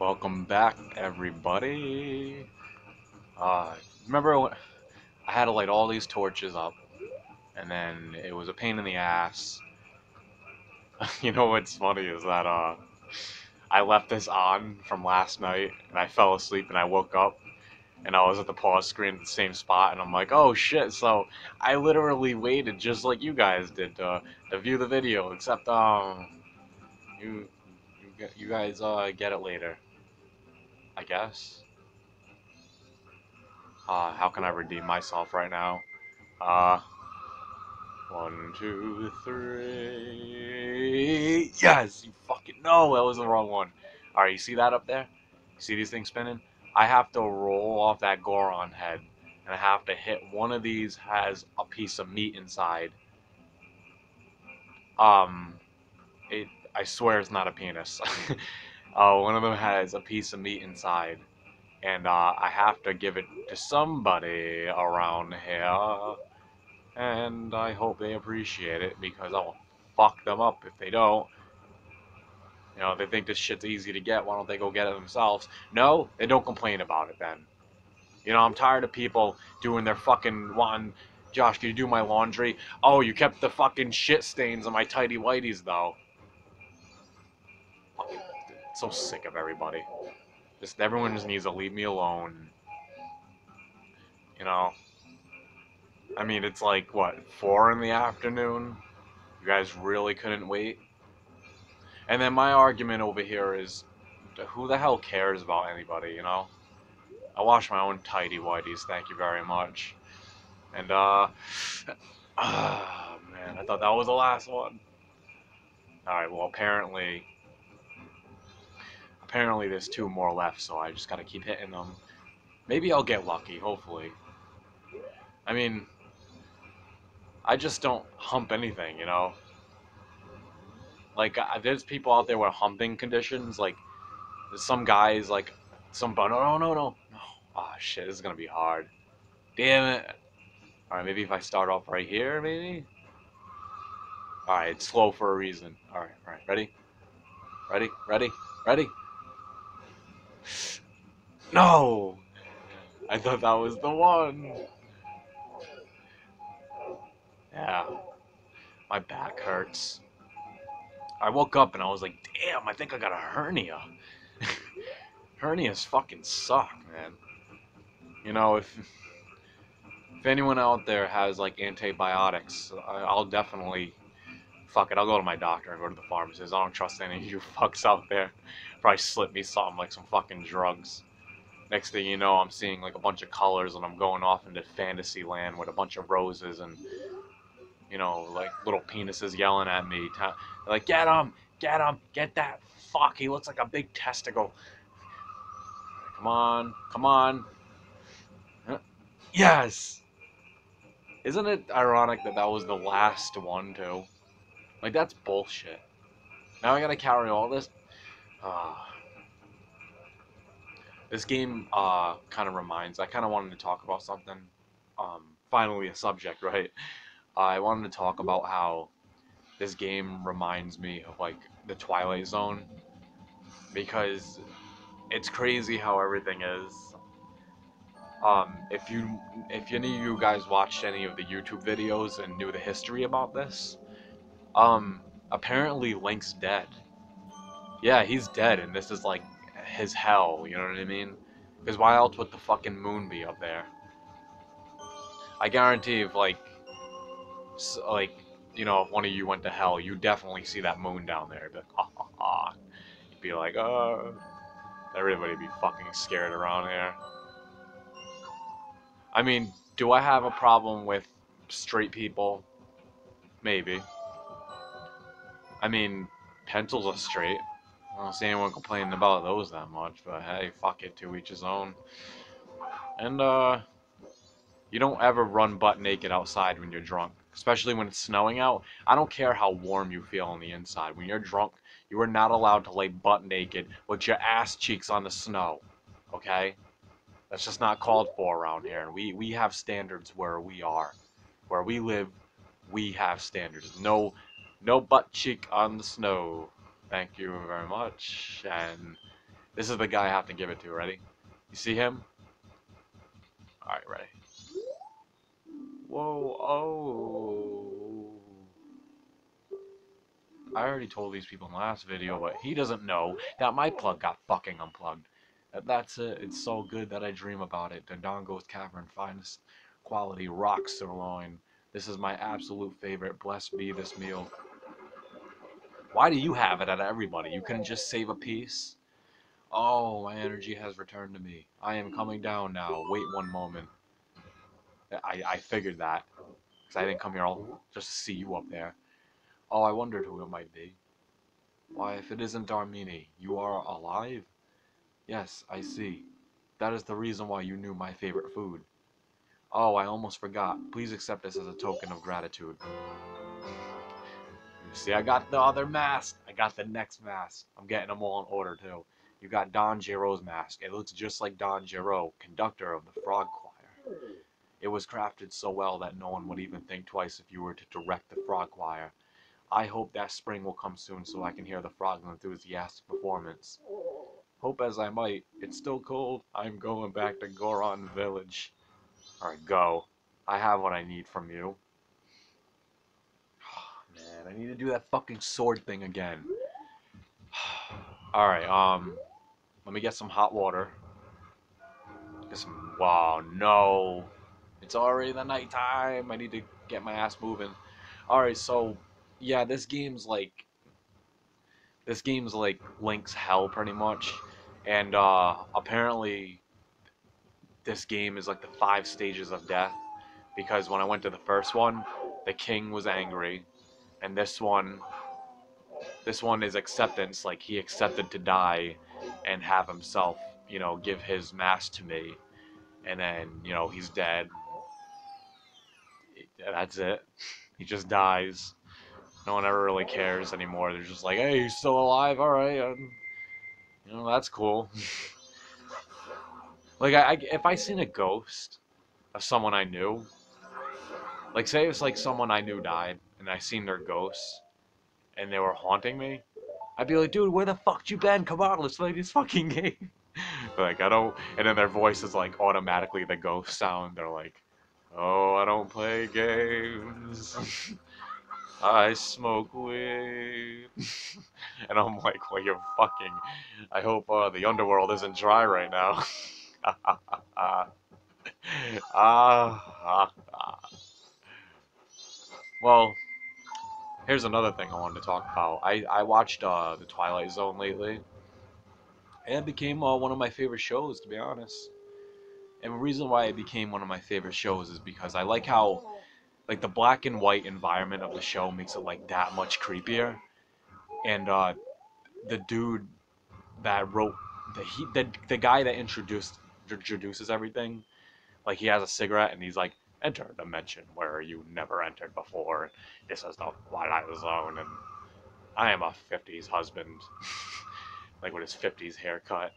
Welcome back, everybody. Uh, remember when I had to light all these torches up, and then it was a pain in the ass. you know what's funny is that uh, I left this on from last night, and I fell asleep, and I woke up, and I was at the pause screen at the same spot, and I'm like, oh shit! So I literally waited just like you guys did to, to view the video, except um, you you guys uh get it later. I guess. Uh, how can I redeem myself right now? Uh, one, two, three. Yes, you fucking no, that was the wrong one. All right, you see that up there? See these things spinning? I have to roll off that Goron head, and I have to hit one of these has a piece of meat inside. Um, it. I swear it's not a penis. uh, one of them has a piece of meat inside, and uh, I have to give it to somebody around here, and I hope they appreciate it because I'll fuck them up if they don't. You know, they think this shit's easy to get. Why don't they go get it themselves? No, they don't complain about it then. You know, I'm tired of people doing their fucking one. Josh, can you do my laundry? Oh, you kept the fucking shit stains on my tidy whities though. So sick of everybody. Just everyone just needs to leave me alone. You know. I mean, it's like what four in the afternoon. You guys really couldn't wait. And then my argument over here is, who the hell cares about anybody? You know. I wash my own tidy whities. Thank you very much. And uh, oh man, I thought that was the last one. All right. Well, apparently Apparently there's two more left, so I just gotta keep hitting them. Maybe I'll get lucky, hopefully. I mean, I just don't hump anything, you know? Like, there's people out there with humping conditions, like, there's some guys, like, some, no, oh, no, no, no, no. Oh, shit, this is gonna be hard. Damn it. Alright, maybe if I start off right here, maybe? Alright, it's slow for a reason. Alright, alright, ready? Ready? Ready? Ready? No! I thought that was the one. Yeah. My back hurts. I woke up and I was like, damn, I think I got a hernia. Hernias fucking suck, man. You know, if if anyone out there has like antibiotics, I'll definitely fuck it. I'll go to my doctor and go to the pharmacist. I don't trust any of you fucks out there. Probably slip me something like some fucking drugs. Next thing you know, I'm seeing like a bunch of colors and I'm going off into fantasy land with a bunch of roses and, you know, like little penises yelling at me. They're like, get him! Get him! Get that fuck! He looks like a big testicle. Come on, come on. Yes! Isn't it ironic that that was the last one, too? Like, that's bullshit. Now I gotta carry all this. Uh, this game uh, kind of reminds. I kind of wanted to talk about something. Um, finally, a subject, right? I wanted to talk about how this game reminds me of like the Twilight Zone because it's crazy how everything is. Um, if you if any of you guys watched any of the YouTube videos and knew the history about this, um, apparently Link's dead. Yeah, he's dead, and this is like his hell, you know what I mean? Because why else would the fucking moon be up there? I guarantee if, like, like, you know, if one of you went to hell, you definitely see that moon down there. You'd be like, ah, ah, ah. You'd be like, oh. Everybody be fucking scared around here. I mean, do I have a problem with straight people? Maybe. I mean, pencils are straight. I don't see anyone complaining about those that much, but hey, fuck it, to each his own. And, uh, you don't ever run butt naked outside when you're drunk, especially when it's snowing out. I don't care how warm you feel on the inside. When you're drunk, you are not allowed to lay butt naked with your ass cheeks on the snow, okay? That's just not called for around here. And we, we have standards where we are. Where we live, we have standards. No, no butt cheek on the snow. Thank you very much. And This is the guy I have to give it to. Ready? You see him? Alright, ready. Whoa, oh. I already told these people in the last video, but he doesn't know that my plug got fucking unplugged. That's it. It's so good that I dream about it. Dodongo's Cavern, finest quality rock sirloin. This is my absolute favorite. Blessed be this meal. Why do you have it at everybody? You couldn't just save a piece? Oh, my energy has returned to me. I am coming down now. Wait one moment. I, I figured that. Because I didn't come here all just to see you up there. Oh, I wondered who it might be. Why, if it isn't Darmani, you are alive? Yes, I see. That is the reason why you knew my favorite food. Oh, I almost forgot. Please accept this as a token of gratitude. You see, I got the other mask. I got the next mask. I'm getting them all in order, too. You got Don Gero's mask. It looks just like Don Gero, conductor of the Frog Choir. It was crafted so well that no one would even think twice if you were to direct the Frog Choir. I hope that spring will come soon so I can hear the frog's enthusiastic performance. Hope as I might, it's still cold. I'm going back to Goron Village. Alright, go. I have what I need from you. I need to do that fucking sword thing again. Alright, um, let me get some hot water. Get some, wow, no. It's already the nighttime. I need to get my ass moving. Alright, so, yeah, this game's like, this game's like Link's hell pretty much. And, uh, apparently, this game is like the five stages of death. Because when I went to the first one, the king was angry. And this one, this one is acceptance. Like he accepted to die and have himself, you know, give his mass to me. And then, you know, he's dead. That's it. He just dies. No one ever really cares anymore. They're just like, hey, he's still alive. All right. Um, you know, that's cool. like, I, I, if I seen a ghost of someone I knew, like, say it's like someone I knew died, and I seen their ghosts, and they were haunting me, I'd be like, dude, where the fuck you been? Come on, let's play this fucking game. like, I don't, and then their voice is like automatically the ghost sound. They're like, oh, I don't play games. I smoke weed. and I'm like, well, you're fucking, I hope uh, the underworld isn't dry right now. ah, ah, ah. Well, here's another thing I wanted to talk about. I, I watched uh, The Twilight Zone lately, and it became uh, one of my favorite shows, to be honest. And the reason why it became one of my favorite shows is because I like how, like, the black and white environment of the show makes it, like, that much creepier. And uh, the dude that wrote, the, he, the, the guy that introduced introduces everything, like, he has a cigarette and he's like, enter a dimension where you never entered before. This is the Twilight Zone, and I am a 50s husband, like with his 50s haircut.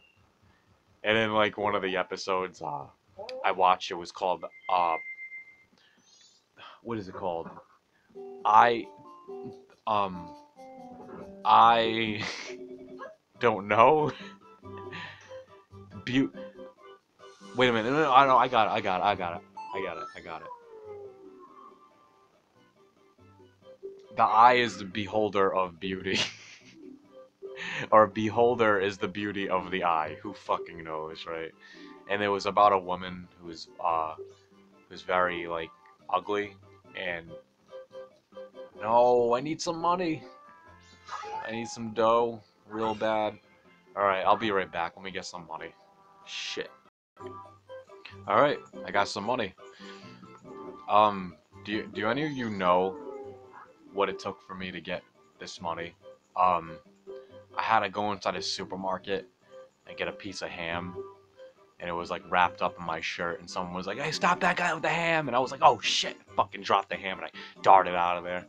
And in like one of the episodes uh, I watched, it was called, uh, what is it called? I, um, I don't know. Be- Wait a minute. No, no, I know. I got it. I got it. I got it. I got it. I got it. The eye is the beholder of beauty. or beholder is the beauty of the eye. Who fucking knows, right? And it was about a woman who was uh who's very like ugly and no, I need some money. I need some dough real bad. Alright, I'll be right back. Let me get some money. Shit. Alright, I got some money. Um, do, you, do any of you know what it took for me to get this money? Um, I had to go inside a supermarket and get a piece of ham. And it was like wrapped up in my shirt, and someone was like, "Hey, stop that guy with the ham!" And I was like, "Oh shit!" Fucking dropped the ham, and I darted out of there.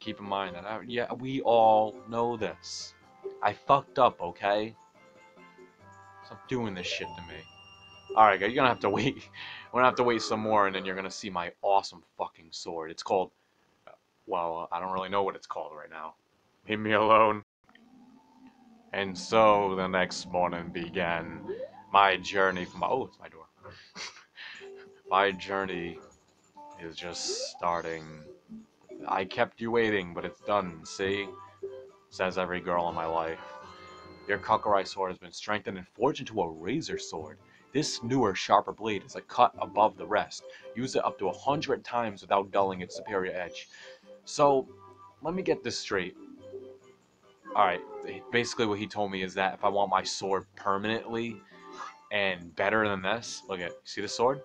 Keep in mind that I, yeah, we all know this. I fucked up, okay? Stop doing this shit to me. Alright, you're gonna have to wait. We're gonna have to wait some more, and then you're gonna see my awesome fucking sword. It's called. Uh, well, I don't really know what it's called right now. Leave me alone. And so the next morning began my journey from oh, it's my door. my journey is just starting. I kept you waiting, but it's done. See, says every girl in my life. Your Kukurai sword has been strengthened and forged into a razor sword. This newer, sharper blade is a cut above the rest. Use it up to a hundred times without dulling its superior edge. So, let me get this straight. Alright, basically what he told me is that if I want my sword permanently and better than this, look at, see the sword?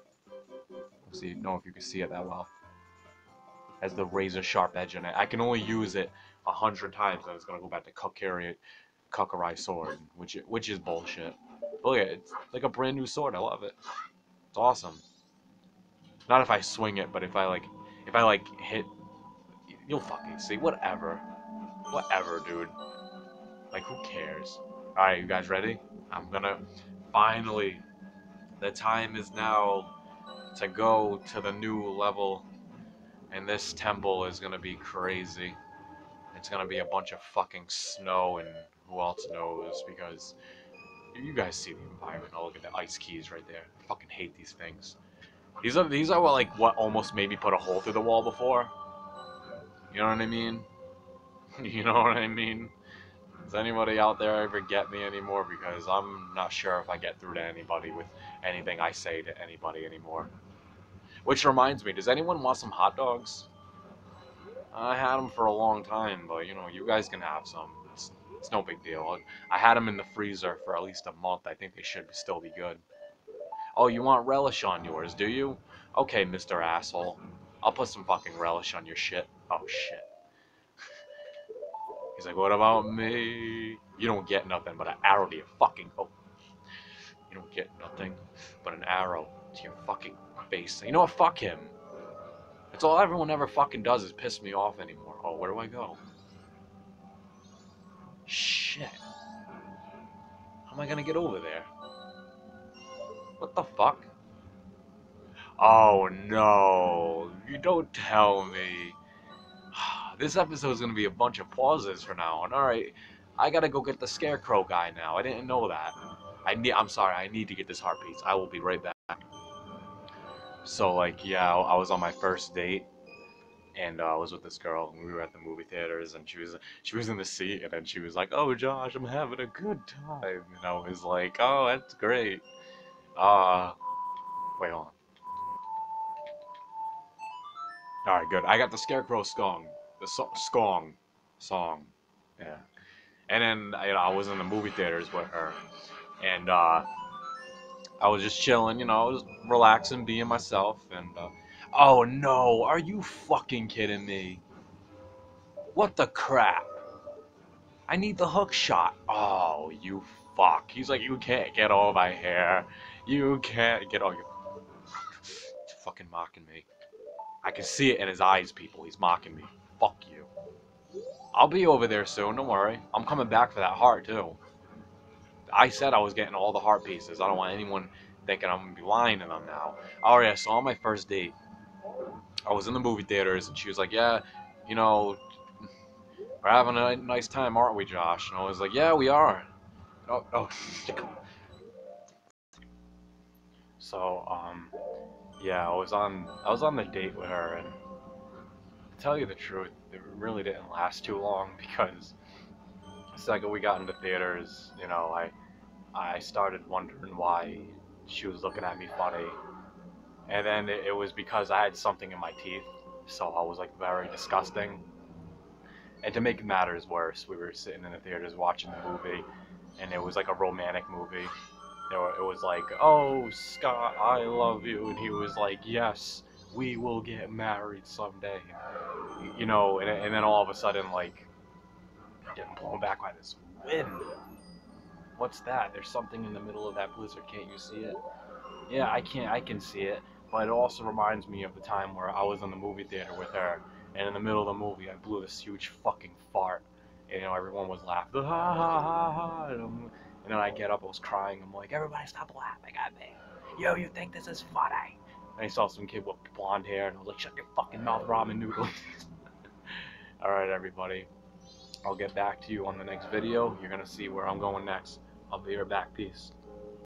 Let's see, know if you can see it that well. Has the razor sharp edge in it. I can only use it a hundred times and it's gonna go back to Kukuri, Kukurai sword, which which is bullshit. But look at it, it's like a brand new sword. I love it. It's awesome. Not if I swing it, but if I like, if I like hit, you'll fucking see. Whatever, whatever, dude. Like, who cares? Alright, you guys ready? I'm gonna finally. The time is now to go to the new level. And this temple is gonna be crazy. It's gonna be a bunch of fucking snow and who else knows because you guys see the environment. Oh, look at the ice Keese right there. I fucking hate these things. These are these are what like what almost maybe put a hole through the wall before. You know what I mean? you know what I mean? Does anybody out there ever get me anymore? Because I'm not sure if I get through to anybody with anything I say to anybody anymore. Which reminds me, does anyone want some hot dogs? I had them for a long time, but you know, you guys can have some. It's, no big deal. I had them in the freezer for at least a month. I think they should still be good. Oh, you want relish on yours, do you? Okay, Mr. Asshole. I'll put some fucking relish on your shit. Oh, shit. He's like, what about me? You don't get nothing but an arrow to your fucking... Oh. You don't get nothing but an arrow to your fucking face. You know what? Fuck him. That's all everyone ever fucking does is piss me off anymore. Oh, where do I go? How am I gonna get over there? What the fuck? Oh no. You don't tell me. This episode is gonna be a bunch of pauses for now on. Alright. I gotta go get the scarecrow guy now. I didn't know that. I need I'm sorry, I need to get this heart piece. I will be right back. So like yeah, I was on my first date and uh, I was with this girl and we were at the movie theaters and she was she was in the seat and then she was like, "Oh Josh, I'm having a good time." And I was like, "Oh, that's great." Uh wait on. All right, good. I got the Scarecrow song, the so- skong song, yeah. And then you know, I was in the movie theaters with her, and uh, I was just chilling, you know, I was relaxing, being myself, and uh, oh no, are you fucking kidding me? What the crap? I need the hook shot. Oh, you fuck. He's like, you can't get all my hair. You can't get all your... fucking mocking me. I can see it in his eyes, people. He's mocking me. Fuck you. I'll be over there soon, don't worry. I'm coming back for that heart, too. I said I was getting all the heart pieces. I don't want anyone thinking I'm going to be lying to them now. So on my first date, I was in the movie theaters, and she was like, yeah, you know, we're having a nice time, aren't we, Josh? And I was like, yeah, we are. Oh, oh. so, um, yeah, I was on I was on the date with her, and to tell you the truth, it really didn't last too long because the second we got into theaters, you know, I I started wondering why she was looking at me funny, and then it, was because I had something in my teeth, so I was like very disgusting. And to make matters worse, we were sitting in the theaters watching the movie, and it was like a romantic movie it was like, "Oh, Scott, I love you," and he was like, "Yes, we will get married someday." You know, and, and then all of a sudden, like, getting blown back by this wind. What's that? There's something in the middle of that blizzard. Can't you see it? Yeah, I can't. I can see it, but it also reminds me of the time where I was in the movie theater with her, and in the middle of the movie, I blew this huge fucking fart. And, you know, everyone was laughing. Ha ha ha ha. And and then I get up, I was crying. I'm like, everybody stop laughing at me. Yo, you think this is funny? And I saw some kid with blonde hair, and I was like, shut your fucking mouth, ramen noodles. Alright, everybody. I'll get back to you on the next video. You're gonna see where I'm going next. I'll be right back. Peace.